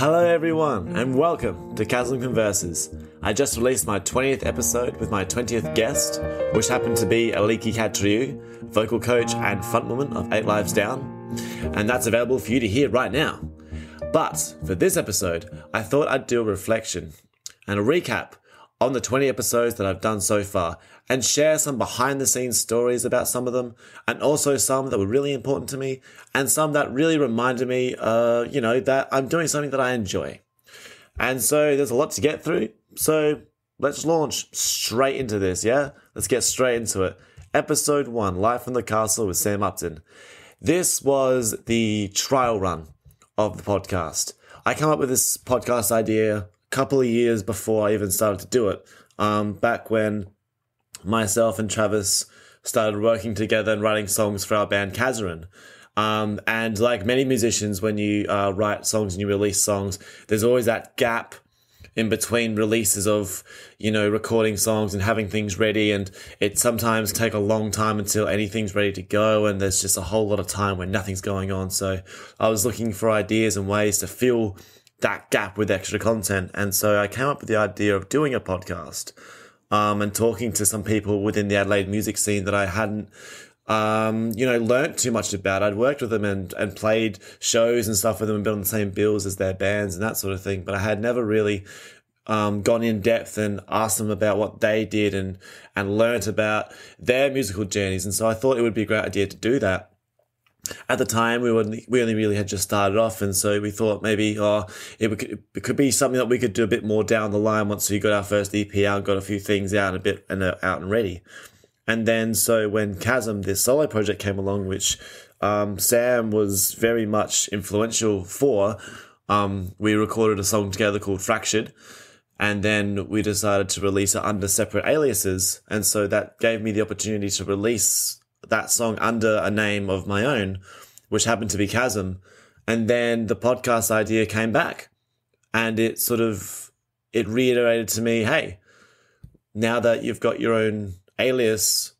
Hello, everyone, and welcome to Chasm Converses. I just released my 20th episode with my 20th guest, which happened to be Aliki Katriu, vocal coach and frontwoman of Eight Lives Down, and that's available for you to hear right now. But for this episode, I thought I'd do a reflection and a recap on the 20 episodes that I've done so far and share some behind the scenes stories about some of them and also some that were really important to me and some that really reminded me, uh, you know, that I'm doing something that I enjoy. And so there's a lot to get through. So let's launch straight into this, yeah? Let's get straight into it. Episode one, Live from the Castle with Sam Upton. This was the trial run of the podcast. I came up with this podcast idea couple of years before I even started to do it. Um, back when myself and Travis started working together and writing songs for our band Kazarin. Um, and like many musicians, when you uh, write songs and you release songs, there's always that gap in between releases of you know recording songs and having things ready and it sometimes take a long time until anything's ready to go and there's just a whole lot of time when nothing's going on so i was looking for ideas and ways to fill that gap with extra content. And so I came up with the idea of doing a podcast um, and talking to some people within the Adelaide music scene that I hadn't, um, you know, learnt too much about. I'd worked with them and, and played shows and stuff with them and been on the same bills as their bands and that sort of thing. But I had never really um, gone in depth and asked them about what they did and, and learnt about their musical journeys. And so I thought it would be a great idea to do that at the time we were we only really had just started off and so we thought maybe oh it, could, it could be something that we could do a bit more down the line once we got our first EP out got a few things out a bit and uh, out and ready. And then so when Chasm this solo project came along which um, Sam was very much influential for um, we recorded a song together called Fractured and then we decided to release it under separate aliases. And so that gave me the opportunity to release that song under a name of my own, which happened to be Chasm. And then the podcast idea came back and it sort of, it reiterated to me, hey, now that you've got your own alias,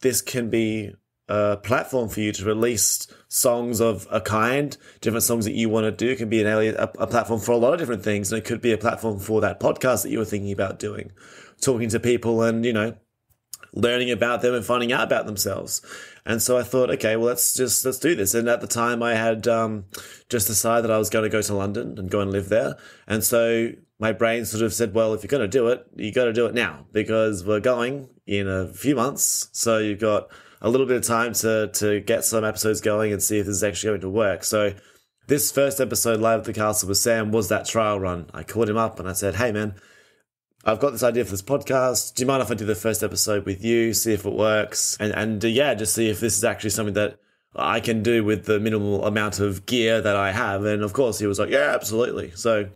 this can be a platform for you to release songs of a kind, different songs that you want to do. It can be an alias, a, a, platform for a lot of different things. And it could be a platform for that podcast that you were thinking about doing, talking to people and, you know, learning about them and finding out about themselves. And so I thought, okay, well, let's just let's do this. And at the time, I had um, just decided that I was going to go to London and go and live there. And so my brain sort of said, well, if you're going to do it, you got to do it now because we're going in a few months. So you've got a little bit of time to to get some episodes going and see if this is actually going to work. So this first episode live at the castle with Sam was that trial run. I called him up and I said, hey man I've got this idea for this podcast. Do you mind if I do the first episode with you, see if it works, and and uh, yeah, just see if this is actually something that I can do with the minimal amount of gear that I have. And of course, he was like, yeah, absolutely. So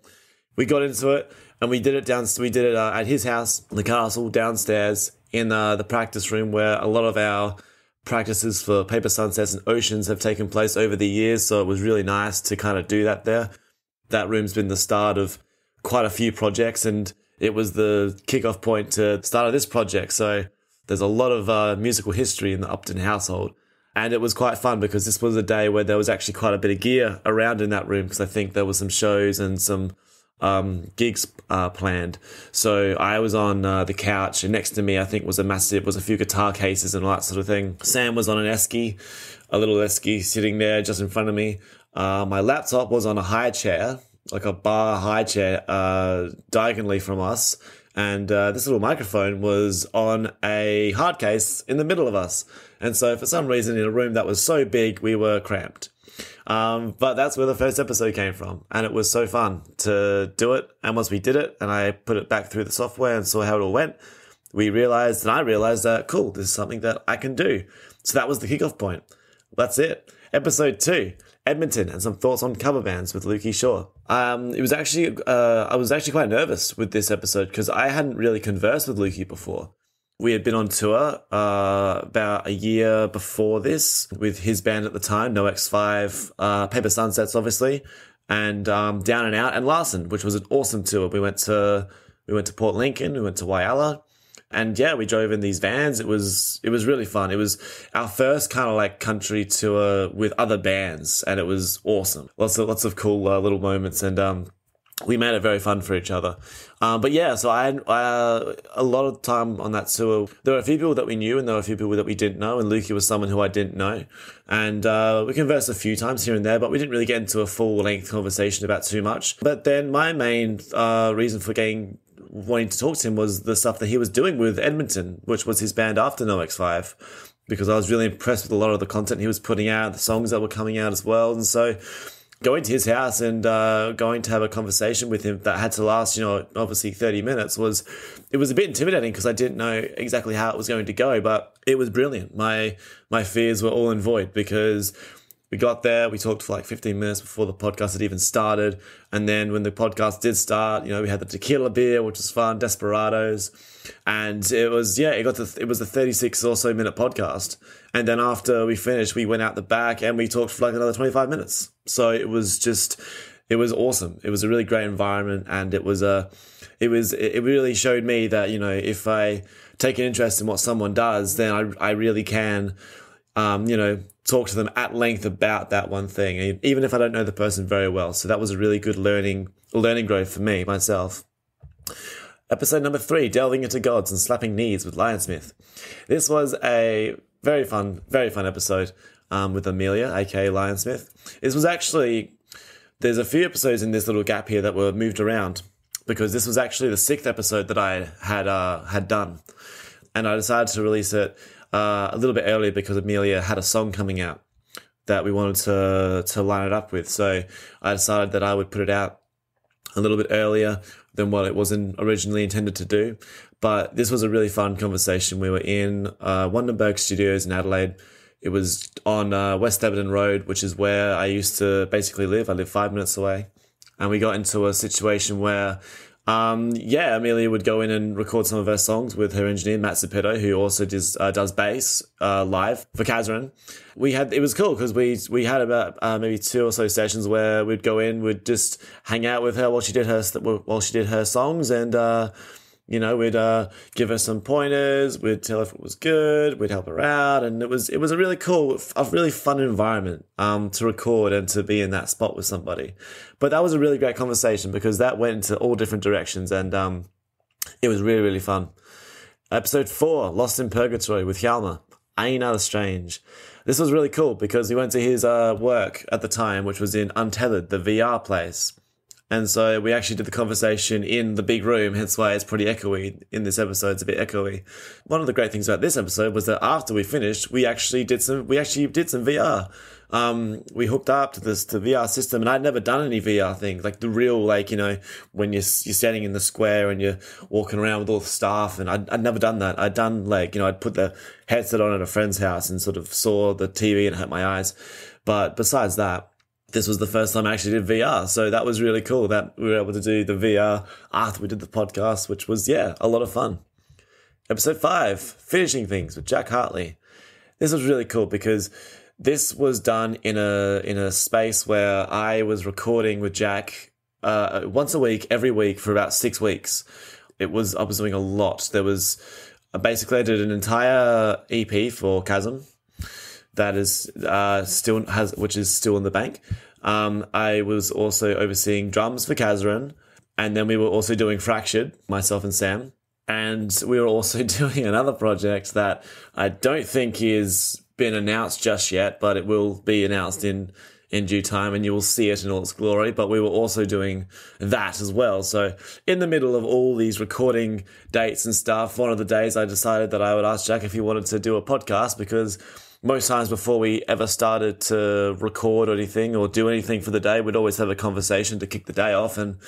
we got into it, and we did it down. We did it uh, at his house, the castle, downstairs in uh, the practice room where a lot of our practices for paper sunsets and oceans have taken place over the years. So it was really nice to kind of do that there. That room's been the start of quite a few projects and it was the kickoff point to start of this project. So there's a lot of uh, musical history in the Upton household. And it was quite fun because this was a day where there was actually quite a bit of gear around in that room because I think there were some shows and some um, gigs uh, planned. So I was on uh, the couch, and next to me, I think was a massive was a few guitar cases and all that sort of thing. Sam was on an esky, a little esky sitting there just in front of me. Uh, my laptop was on a high chair, like a bar high chair uh, diagonally from us. And uh, this little microphone was on a hard case in the middle of us. And so, for some reason, in a room that was so big, we were cramped. Um, but that's where the first episode came from. And it was so fun to do it. And once we did it and I put it back through the software and saw how it all went, we realized, and I realized that, cool, this is something that I can do. So that was the kickoff point. That's it. Episode two. Edmonton and some thoughts on cover bands with Lukey Shaw. Um, it was actually uh, I was actually quite nervous with this episode because I hadn't really conversed with Lukey before. We had been on tour uh, about a year before this with his band at the time, No X5, uh, Paper Sunsets, obviously, and um, Down and Out and Larson, which was an awesome tour. We went to we went to Port Lincoln, we went to Whyalla, and yeah, we drove in these vans. It was it was really fun. It was our first kind of like country tour with other bands, and it was awesome. Lots of lots of cool uh, little moments, and um, we made it very fun for each other. Um, but yeah, so I had uh, a lot of time on that tour. There were a few people that we knew, and there were a few people that we didn't know. And Lukey was someone who I didn't know, and uh, we conversed a few times here and there, but we didn't really get into a full length conversation about too much. But then my main uh, reason for getting wanting to talk to him was the stuff that he was doing with Edmonton, which was his band after No X5 because I was really impressed with a lot of the content he was putting out, the songs that were coming out as well. And so going to his house and uh, going to have a conversation with him that had to last, you know, obviously 30 minutes was, it was a bit intimidating because I didn't know exactly how it was going to go, but it was brilliant. My, my fears were all in void because we got there, we talked for like 15 minutes before the podcast had even started. And then when the podcast did start, you know, we had the tequila beer, which was fun, Desperados. And it was, yeah, it got to, it was a 36 or so minute podcast. And then after we finished, we went out the back and we talked for like another 25 minutes. So it was just, it was awesome. It was a really great environment and it was a, it was, it really showed me that, you know, if I take an interest in what someone does, then I, I really can, um, you know, talk to them at length about that one thing, even if I don't know the person very well. So that was a really good learning, learning growth for me, myself. Episode number three, delving into gods and slapping knees with Lionsmith. This was a very fun, very fun episode um, with Amelia, aka Lionsmith. This was actually there's a few episodes in this little gap here that were moved around because this was actually the sixth episode that I had uh, had done, and I decided to release it uh, a little bit earlier because Amelia had a song coming out that we wanted to to line it up with. So I decided that I would put it out a little bit earlier than what it was in, originally intended to do. But this was a really fun conversation. We were in uh, Wonderberg Studios in Adelaide. It was on uh, West Everton Road, which is where I used to basically live. I live five minutes away. And we got into a situation where, um, yeah, Amelia would go in and record some of her songs with her engineer, Matt Zapito, who also does, uh, does bass uh, live for Kazran. We had, it was cool because we, we had about uh, maybe two or so sessions where we'd go in, we'd just hang out with her while she did her, while she did her songs and, uh, you know, we'd uh, give her some pointers, we'd tell her if it was good, we'd help her out, and it was it was a really cool, a really fun environment um, to record and to be in that spot with somebody. But that was a really great conversation because that went into all different directions, and um, it was really really fun. Episode four, Lost in Purgatory with Hjalmar, Einar Strange. This was really cool because we went to his uh, work at the time, which was in Untethered, the VR place. And so we actually did the conversation in the big room, hence why it's pretty echoey in this episode. It's a bit echoey. One of the great things about this episode was that after we finished, we actually did some, we actually did some VR. Um, we hooked up to this, to VR system and I'd never done any VR things, like the real, like, you know, when you're, you're standing in the square and you're walking around with all the staff and I'd, I'd never done that. I'd done like, you know, I'd put the headset on at a friend's house and sort of saw the TV and hurt my eyes. But besides that, this was the first time I actually did VR. So that was really cool that we were able to do the VR after we did the podcast, which was, yeah, a lot of fun. Episode five, finishing things with Jack Hartley. This was really cool because this was done in a in a space where I was recording with Jack uh, once a week, every week for about six weeks. It was I was doing a lot. There was basically I did an entire EP for Chasm that is uh, still has which is still in the bank. Um, I was also overseeing drums for Kazran, and then we were also doing Fractured, myself and Sam, and we were also doing another project that I don't think is been announced just yet, but it will be announced in in due time and you will see it in all its glory. But we were also doing that as well. So, in the middle of all these recording dates and stuff, one of the days I decided that I would ask Jack if he wanted to do a podcast because most times before we ever started to record or anything or do anything for the day, we'd always have a conversation to kick the day off. And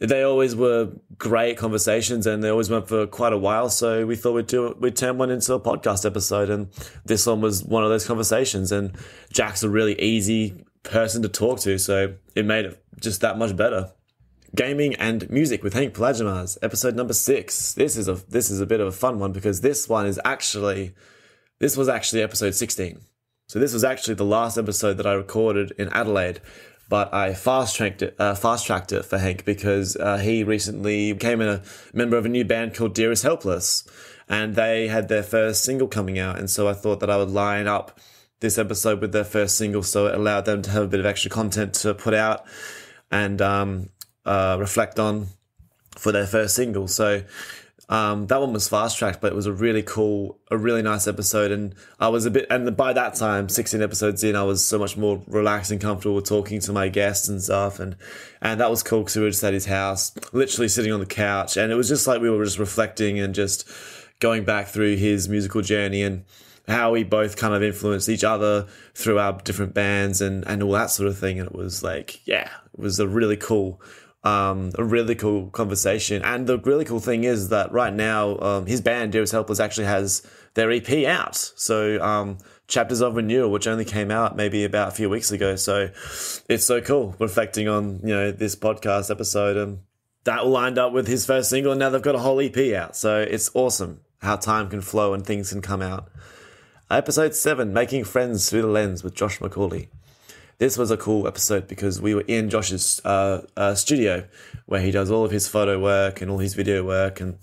they always were great conversations and they always went for quite a while. So we thought we'd do we'd turn one into a podcast episode. And this one was one of those conversations. And Jack's a really easy person to talk to. So it made it just that much better. Gaming and music with Hank Pelagimas, episode number six. This is a this is a bit of a fun one because this one is actually this was actually episode 16. So this was actually the last episode that I recorded in Adelaide, but I fast tracked it, uh, fast tracked it for Hank because uh, he recently became a member of a new band called Dearest Helpless, and they had their first single coming out, and so I thought that I would line up this episode with their first single, so it allowed them to have a bit of extra content to put out, and um, uh, reflect on for their first single. So um, that one was fast tracked, but it was a really cool, a really nice episode. And I was a bit, and by that time, 16 episodes in, I was so much more relaxed and comfortable talking to my guests and stuff. And, and that was cool because we were just at his house, literally sitting on the couch. And it was just like we were just reflecting and just going back through his musical journey and how we both kind of influenced each other through our different bands and, and all that sort of thing. And it was like, yeah, it was a really cool, um, a really cool conversation. And the really cool thing is that right now, um, his band, Dearest Helpers, actually has their EP out. So, um, Chapters of Renewal, which only came out maybe about a few weeks ago. So it's so cool reflecting on, you know, this podcast episode and that lined up with his first single. And now they've got a whole EP out. So it's awesome how time can flow and things can come out. Episode 7 Making Friends Through the Lens with Josh McCauley this was a cool episode because we were in Josh's uh, uh, studio where he does all of his photo work and all his video work and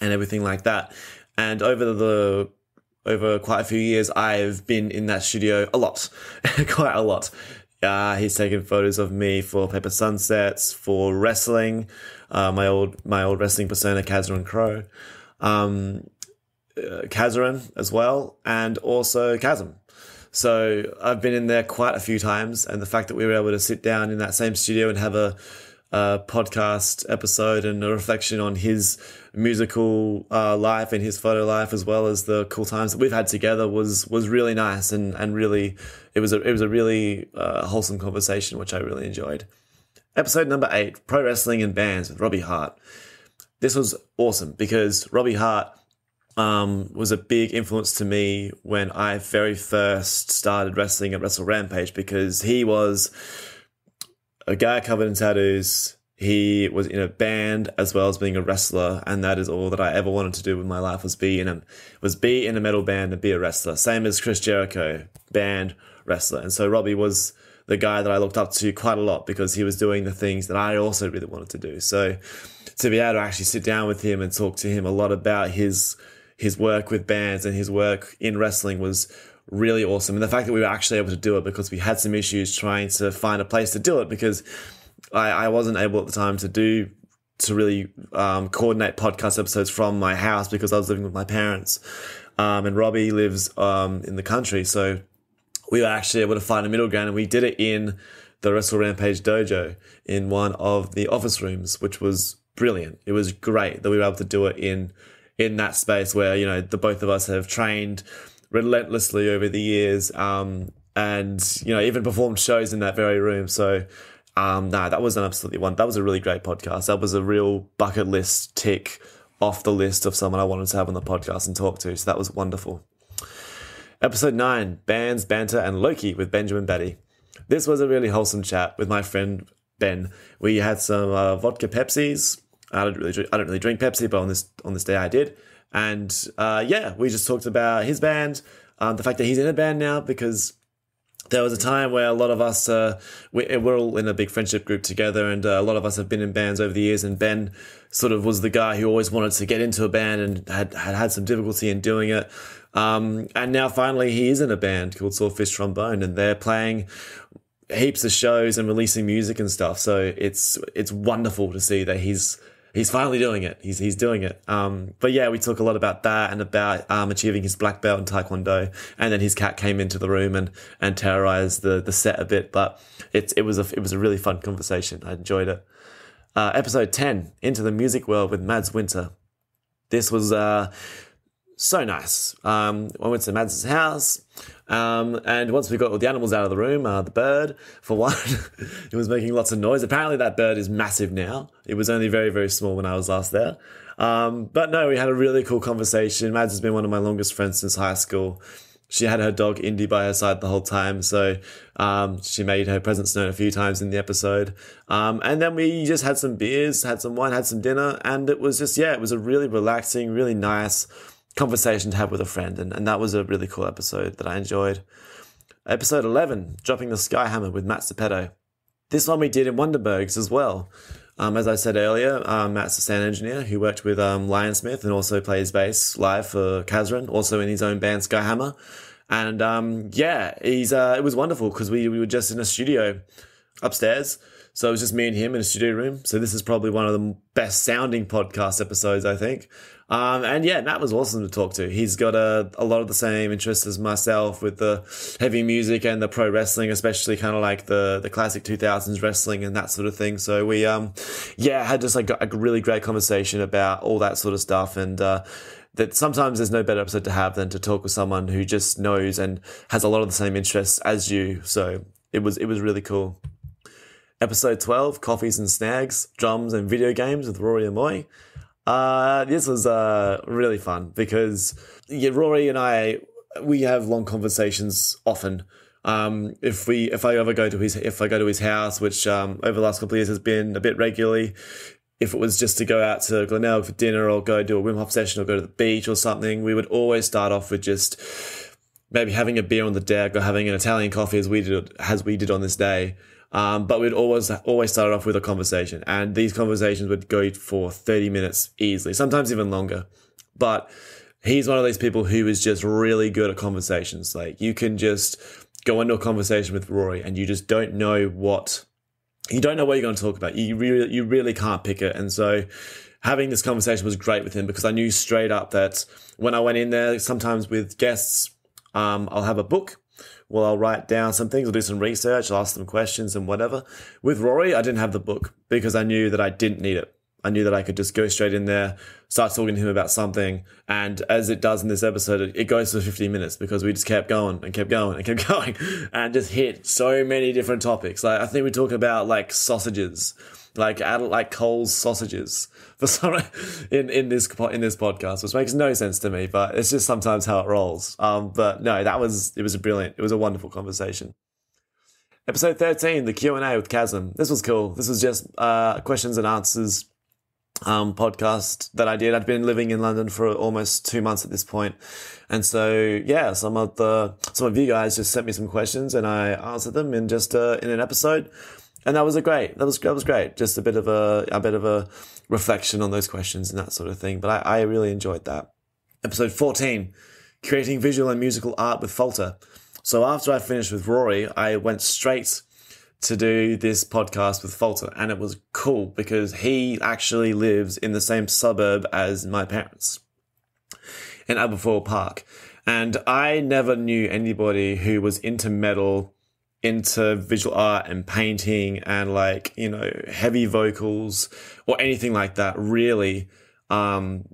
and everything like that. And over the over quite a few years, I've been in that studio a lot, quite a lot. Uh, he's taken photos of me for Paper Sunsets, for wrestling, uh, my old my old wrestling persona, Kazarin Crow, um, uh, Kazarin as well, and also Chasm. So I've been in there quite a few times, and the fact that we were able to sit down in that same studio and have a, a podcast episode and a reflection on his musical uh, life and his photo life, as well as the cool times that we've had together, was was really nice and and really it was a it was a really uh, wholesome conversation, which I really enjoyed. Episode number eight: Pro Wrestling and Bands with Robbie Hart. This was awesome because Robbie Hart um, was a big influence to me when I very first started wrestling at Wrestle Rampage because he was a guy covered in tattoos. He was in a band as well as being a wrestler, and that is all that I ever wanted to do with my life was be in a was be in a metal band and be a wrestler. Same as Chris Jericho, band wrestler, and so Robbie was the guy that I looked up to quite a lot because he was doing the things that I also really wanted to do. So to be able to actually sit down with him and talk to him a lot about his his work with bands and his work in wrestling was really awesome. And the fact that we were actually able to do it because we had some issues trying to find a place to do it because I, I wasn't able at the time to do to really um, coordinate podcast episodes from my house because I was living with my parents. Um, and Robbie lives um, in the country, so we were actually able to find a middle ground, and we did it in the Wrestle Rampage dojo in one of the office rooms, which was brilliant. It was great that we were able to do it in in that space where you know the both of us have trained relentlessly over the years um, and you know even performed shows in that very room so um, no, that was an absolutely one. That was a really great podcast. That was a real bucket list tick off the list of someone I wanted to have on the podcast and talk to. So that was wonderful. Episode nine: Bands, Banter, and Loki with Benjamin Batty. This was a really wholesome chat with my friend Ben. We had some uh, vodka Pepsis, I don't really drink, I don't really drink Pepsi, but on this on this day I did. And uh, yeah, we just talked about his band, um, the fact that he's in a band now because there was a time where a lot of us uh, we, are all in a big friendship group together, and uh, a lot of us have been in bands over the years. And Ben sort of was the guy who always wanted to get into a band and had had, had some difficulty in doing it. Um, and now finally he is in a band called Swordfish Trombone, and they're playing heaps of shows and releasing music and stuff. So it's it's wonderful to see that he's he's finally doing it. He's he's doing it. Um, but yeah, we talk a lot about that and about um, achieving his black belt in Taekwondo. And then his cat came into the room and and terrorized the the set a bit. But it's it was a it was a really fun conversation. I enjoyed it. Uh, episode ten, into the music world with Mads Winter. This was uh, so nice. Um, I went to Mads' house. Um, and once we got all the animals out of the room, uh, the bird, for one, it was making lots of noise. Apparently, that bird is massive now. It was only very, very small when I was last there. Um, but no, we had a really cool conversation. Mads has been one of my longest friends since high school. She had her dog Indy by her side the whole time, so um, she made her presence known a few times in the episode. Um, and then we just had some beers, had some wine, had some dinner, and it was just yeah, it was a really relaxing, really nice conversation to have with a friend. And, and that was a really cool episode that I enjoyed. Episode 11, Dropping the Skyhammer with Matt Cepetto. This one we did in Wonderbergs as well. Um, as I said earlier, um, Matt's a sound engineer who worked with um, Lionsmith and also plays bass live for Kazran, also in his own band Skyhammer. And um, yeah, he's uh, it was wonderful because we, we were just in a studio upstairs. So it was just me and him in a studio room. So this is probably one of the best sounding podcast episodes, I think. Um, and yeah, Nat was awesome to talk to. He's got a, a lot of the same interests as myself with the heavy music and the pro wrestling, especially kind of like the, the classic 2000s wrestling and that sort of thing. So we, um, yeah, had just like a really great conversation about all that sort of stuff. And, uh, that sometimes there's no better episode to have than to talk with someone who just knows and has a lot of the same interests as you. So it was, it was really cool. Episode 12, Coffees and Snags, Drums and Video Games with Rory Amoy. Uh, this was uh, really fun because yeah, Rory and I, we have long conversations often. Um, if we, if I ever go to his, if I go to his house, which um, over the last couple of years has been a bit regularly, if it was just to go out to Glenelg for dinner or go do a Wim Hof session or go to the beach or something, we would always start off with just maybe having a beer on the deck or having an Italian coffee as we did as we did on this day. Um, but we'd always always start off with a conversation, and these conversations would go for thirty minutes easily, sometimes even longer. But he's one of these people who is just really good at conversations. Like you can just go into a conversation with Rory, and you just don't know what you don't know what you're going to talk about. You really you really can't pick it, and so having this conversation was great with him because I knew straight up that when I went in there, sometimes with guests, um, I'll have a book well, I'll write down some things, I'll do some research, I'll ask them questions and whatever. With Rory, I didn't have the book because I knew that I didn't need it. I knew that I could just go straight in there, start talking to him about something. And as it does in this episode, it goes for 15 minutes because we just kept going and kept going and kept going and just hit so many different topics. Like, I think we talk about like sausages like adult like Coles sausages for some in in this in this podcast, which makes no sense to me, but it's just sometimes how it rolls. Um, but no, that was it was a brilliant, it was a wonderful conversation. Episode thirteen, the Q and A with Chasm. This was cool. This was just uh, questions and answers um, podcast that I did. I'd been living in London for almost two months at this point, and so yeah, some of the some of you guys just sent me some questions, and I answered them in just uh, in an episode and that was a great that was that was great. Just a bit of a a bit of a reflection on those questions and that sort of thing. But i, I really enjoyed that. Episode 14 creating visual and musical art with falter so after i finished with rory i went straight to do this podcast with falter and it was cool because he actually lives in the same suburb as my parents in aberfoyle park. And i never knew anybody who was into metal into visual art and painting and like you know heavy vocals or anything like that really um,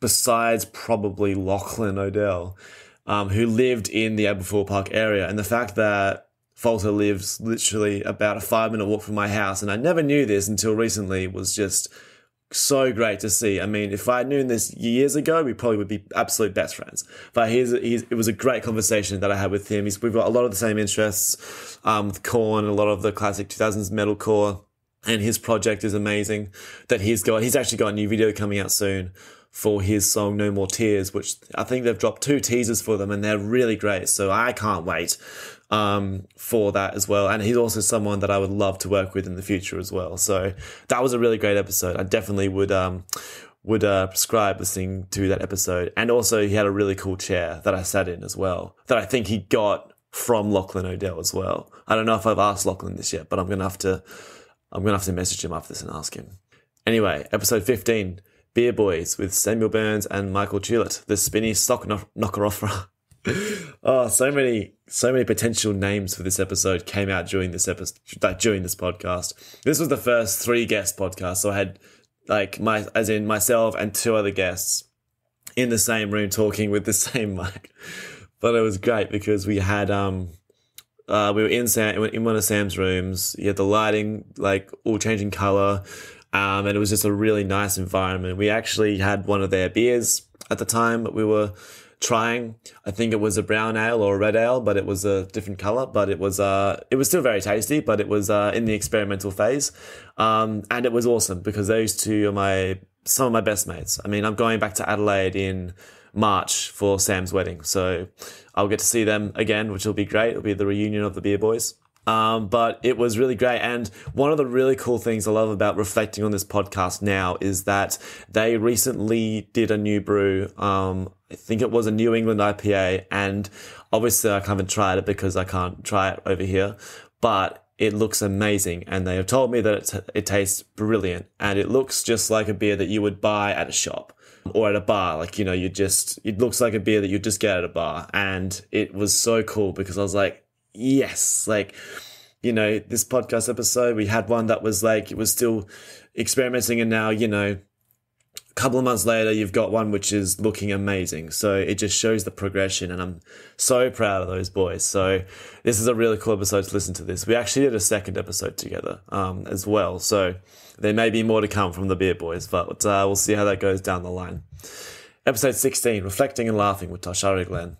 besides probably Lachlan Odell um, who lived in the Aberfoyle Park area. And the fact that Falter lives literally about a five minute walk from my house and I never knew this until recently was just so great to see. I mean, if I would known this years ago, we probably would be absolute best friends. But he's, he's it was a great conversation that I had with him. He's, we've got a lot of the same interests um, with Korn, and a lot of the classic 2000s metalcore, and his project is amazing. That he's got, he's actually got a new video coming out soon for his song No More Tears, which I think they've dropped two teasers for them, and they're really great. So I can't wait um, for that as well. And he's also someone that I would love to work with in the future as well. So that was a really great episode. I definitely would um, would uh, prescribe listening to that episode. And also, he had a really cool chair that I sat in as well that I think he got from Lachlan Odell as well. I don't know if I've asked Lachlan this yet, but I'm gonna have to I'm gonna have to message him after this and ask him. Anyway, episode 15. Beer Boys with Samuel Burns and Michael Tulett, the spinny sock knocker off oh, so many, so many potential names for this episode came out during this episode, during this podcast. This was the first three guest podcast, so I had like my, as in myself and two other guests in the same room talking with the same mic. But it was great because we had um, uh, we were in Sam in one of Sam's rooms. You had the lighting like all changing color, um, and it was just a really nice environment. We actually had one of their beers at the time, but we were trying. I think it was a brown ale or a red ale, but it was a different color. But it was uh, it was still very tasty, but it was uh, in the experimental phase, um, and it was awesome because those two are my some of my best mates. I mean, I'm going back to Adelaide in March for Sam's wedding, so I'll get to see them again, which will be great. It'll be the reunion of the Beer Boys. Um, but it was really great. And one of the really cool things I love about reflecting on this podcast now is that they recently did a new brew. Um, I think it was a New England IPA. And obviously I haven't tried it because I can't try it over here, but it looks amazing. And they have told me that it, it tastes brilliant and it looks just like a beer that you would buy at a shop or at a bar. Like, you know, you just, it looks like a beer that you just get at a bar. And it was so cool because I was like, yes, like, you know, this podcast episode, we had one that was like, it was still experimenting and now, you know, a couple of months later, you've got one which is looking amazing. So it just shows the progression, and I'm so proud of those boys. So this is a really cool episode to listen to. This we actually did a second episode together um, as well. So there may be more to come from the Beer Boys, but uh, we'll see how that goes down the line. Episode 16, Reflecting and Laughing with Tosh Glenn.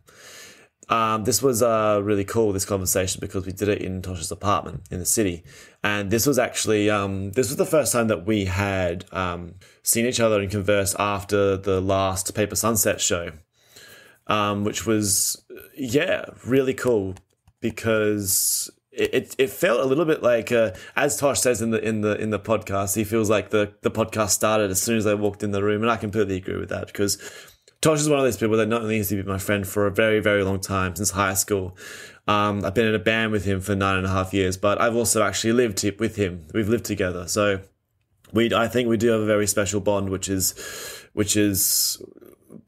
Um, this was uh, really cool, this conversation, because we did it in Tosh's apartment in the city. And this was actually, um, this was the first time that we had um, seen each other and conversed after the last Paper Sunset show, um, which was, yeah, really cool because it, it, it felt a little bit like uh, as Tosh says in the in the in the podcast, he feels like the the podcast started as soon as I walked in the room, and I completely agree with that because Tosh is one of those people that not only has he been my friend for a very very long time since high school. Um, I've been in a band with him for nine and a half years, but I've also actually lived with him. We've lived together, so we I think we do have a very special bond, which is which is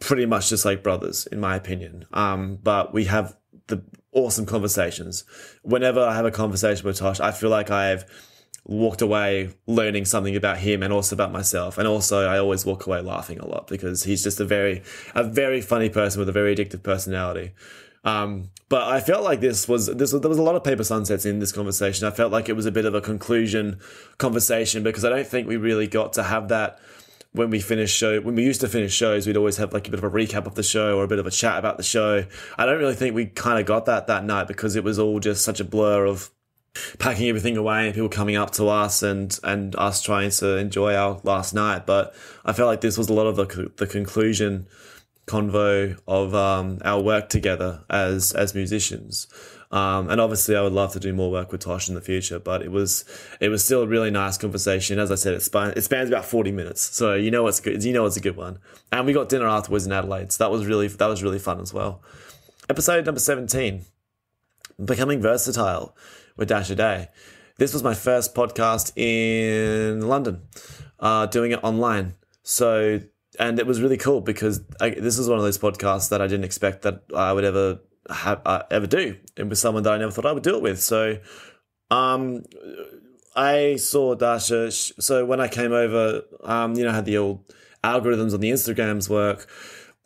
pretty much just like brothers, in my opinion. Um, but we have the awesome conversations. Whenever I have a conversation with Tosh, I feel like I've walked away learning something about him and also about myself. And also I always walk away laughing a lot because he's just a very, a very funny person with a very addictive personality. Um, but I felt like this was this was, there was a lot of paper sunsets in this conversation. I felt like it was a bit of a conclusion conversation because I don't think we really got to have that when we finish show when we used to finish shows we'd always have like a bit of a recap of the show or a bit of a chat about the show i don't really think we kind of got that that night because it was all just such a blur of packing everything away and people coming up to us and and us trying to enjoy our last night but i felt like this was a lot of the, the conclusion convo of um, our work together as as musicians um, and obviously, I would love to do more work with Tosh in the future. But it was it was still a really nice conversation. As I said, it spans it spans about forty minutes, so you know it's good. You know it's a good one. And we got dinner afterwards in Adelaide, so that was really that was really fun as well. Episode number seventeen, becoming versatile with Dash a Day. This was my first podcast in London, uh, doing it online. So and it was really cool because I, this is one of those podcasts that I didn't expect that I would ever have, uh, ever do. It was someone that I never thought I would do it with. So, um, I saw Dasha. So when I came over, um, you know how the old algorithms on the Instagrams work.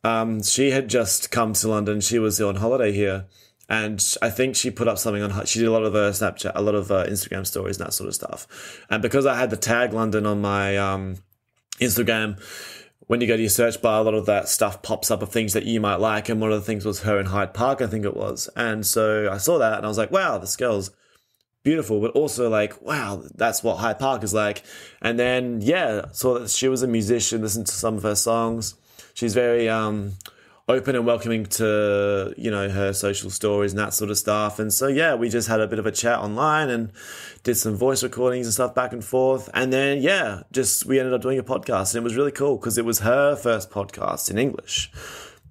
Um, she had just come to London. She was on holiday here, and I think she put up something on. her. She did a lot of uh, Snapchat, a lot of uh, Instagram stories and that sort of stuff. And because I had the tag London on my um, Instagram, when you go to your search bar, a lot of that stuff pops up of things that you might like. And one of the things was her in Hyde Park, I think it was. And so I saw that and I was like, wow, this girl's beautiful, but also like, wow, that's what Hyde Park is like. And then, yeah, saw that she was a musician, listened to some of her songs. She's very, um, open and welcoming to you know her social stories and that sort of stuff. And so yeah we just had a bit of a chat online and did some voice recordings and stuff back and forth. And then yeah just we ended up doing a podcast and it was really cool because it was her first podcast in english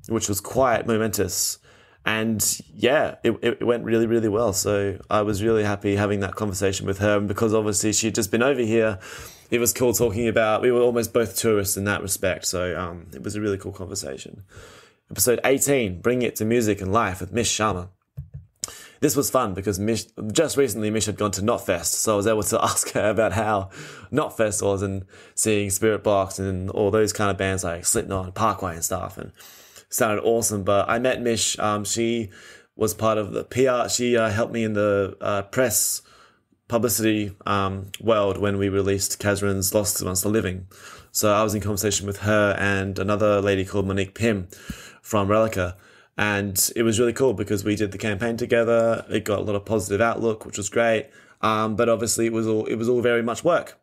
which was quite momentous. And yeah it, it went really really well. So i was really happy having that conversation with her. And because obviously she'd just been over here it was cool talking about we were almost both tourists in that respect. So um, it was a really cool conversation Episode 18, Bring It to Music and Life with Mish Sharma. This was fun because Mish, just recently Mish had gone to Knotfest, so I was able to ask her about how Knotfest was and seeing Spiritbox and all those kind of bands like Slipknot and Parkway and stuff, and sounded awesome. But I met Mish. Um, she was part of the PR. She uh, helped me in the uh, press publicity um, world when we released Kazran's Lost Amongst the Living. So I was in conversation with her and another lady called Monique Pym from Relica. And it was really cool because we did the campaign together. It got a lot of positive outlook, which was great. Um, but obviously, it was all it was all very much work.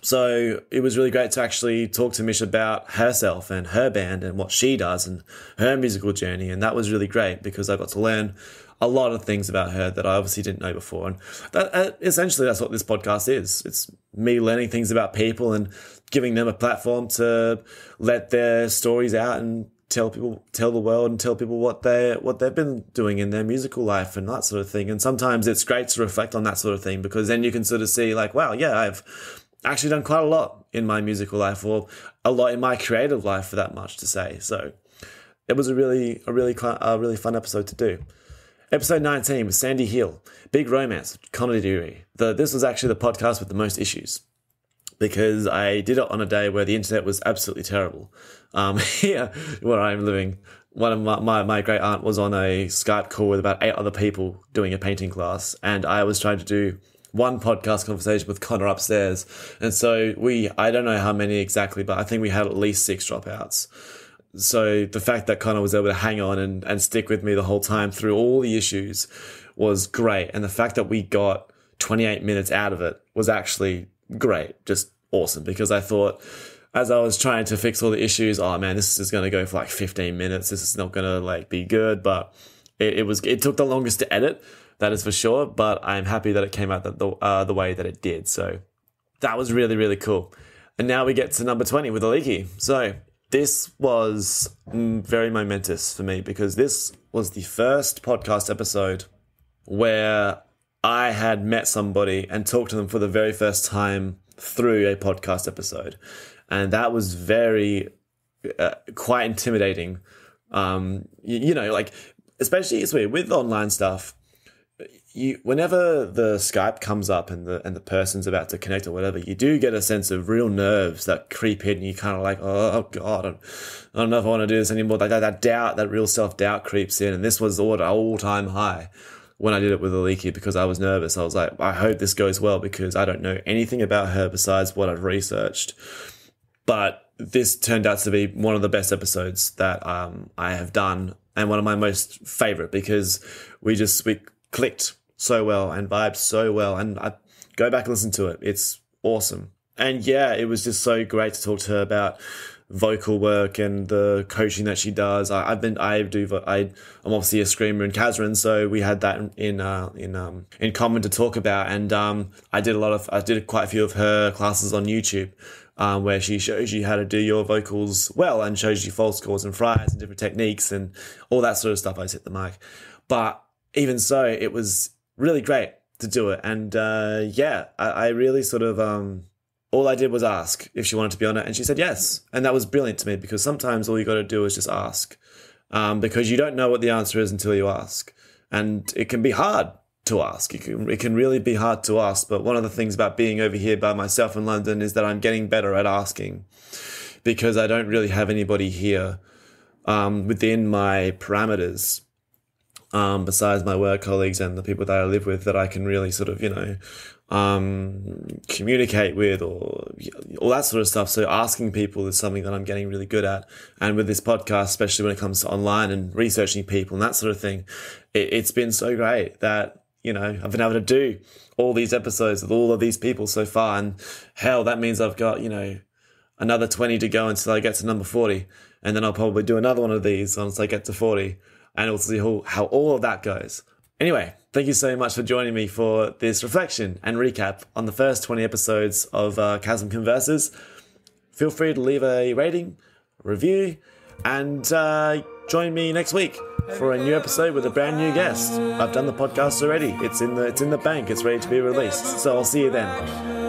So it was really great to actually talk to Mish about herself and her band and what she does and her musical journey. And that was really great because I got to learn a lot of things about her that I obviously didn't know before. And that, uh, essentially, that's what this podcast is. It's me learning things about people and giving them a platform to let their stories out and tell people, tell the world, and tell people what they what they've been doing in their musical life and that sort of thing. And sometimes it's great to reflect on that sort of thing because then you can sort of see like, wow, yeah, I've actually done quite a lot in my musical life or a lot in my creative life for that much to say. So it was a really a really a really fun episode to do. Episode 19 with Sandy Hill, Big Romance, Comedy The, this was actually the podcast with the most issues because I did it on a day where the internet was absolutely terrible. Um, here, where I'm living, one of my, my, my great aunt was on a Skype call with about eight other people doing a painting class, and I was trying to do one podcast conversation with Connor upstairs. And so we, I don't know how many exactly, but I think we had at least six dropouts. So the fact that Connor was able to hang on and, and stick with me the whole time through all the issues was great. And the fact that we got 28 minutes out of it was actually great, just awesome because I thought as I was trying to fix all the issues, oh man, this is going to go for like 15 minutes. This is not going to like be good, but it, it, was, it took the longest to edit. That is for sure. But I'm happy that it came out the, the, uh, the way that it did. So that was really, really cool. And now we get to number 20 with Aliki. So this was mm, very momentous for me because this was the first podcast episode where I had met somebody and talked to them for the very first time through a podcast episode. And that was very, uh, quite intimidating. Um, you, you know, like, especially it's weird with online stuff you whenever the Skype comes up and the and the person's about to connect or whatever, you do get a sense of real nerves that creep in. You kind of like, oh, oh god, I don't, I don't know if I want to do this anymore. That, that, that doubt, that real self doubt creeps in, and this was all all time high when I did it with Aliki because I was nervous. I was like, I hope this goes well because I don't know anything about her besides what I've researched. But this turned out to be one of the best episodes that um, I have done and one of my most favorite because we just we clicked so well and vibed so well. And I go back and listen to it. It's awesome. And yeah, it was just so great to talk to her about vocal work and the coaching that she does. I, have been, I do, I, I'm obviously a screamer in Kazran, so we had that in, uh, in, um, in common to talk about. And, um, I did a lot of, I did quite a few of her classes on YouTube, um, where she shows you how to do your vocals well and shows you false chords and fries and different techniques and all that sort of stuff. I hit the mic. But even so, it was really great to do it. And uh, yeah, I, I, really sort of um, all I did was ask if she wanted to be on it, and she said yes, and that was brilliant to me because sometimes all you got to do is just ask, um, because you don't know what the answer is until you ask, and it can be hard to ask. It can, it can really be hard to ask. But one of the things about being over here by myself in London is that I'm getting better at asking because I don't really have anybody here um, within my parameters um, besides my work colleagues and the people that I live with that I can really sort of, you know, um, communicate with or all that sort of stuff. So asking people is something that I'm getting really good at. And with this podcast, especially when it comes to online and researching people and that sort of thing, it, it's been so great that, you know, I've been able to do all these episodes with all of these people so far. And hell, that means I've got, you know, another 20 to go until I get to number 40. And then I'll probably do another one of these once I get to 40 and we'll see how, how all of that goes. Anyway, thank you so much for joining me for this reflection and recap on the first 20 episodes of uh, Chasm Converses. Feel free to leave a rating, review, and uh, join me next week for a new episode with a brand new guest. I've done the podcast already. It's in the it's in the bank. It's ready to be released. So I'll see you then.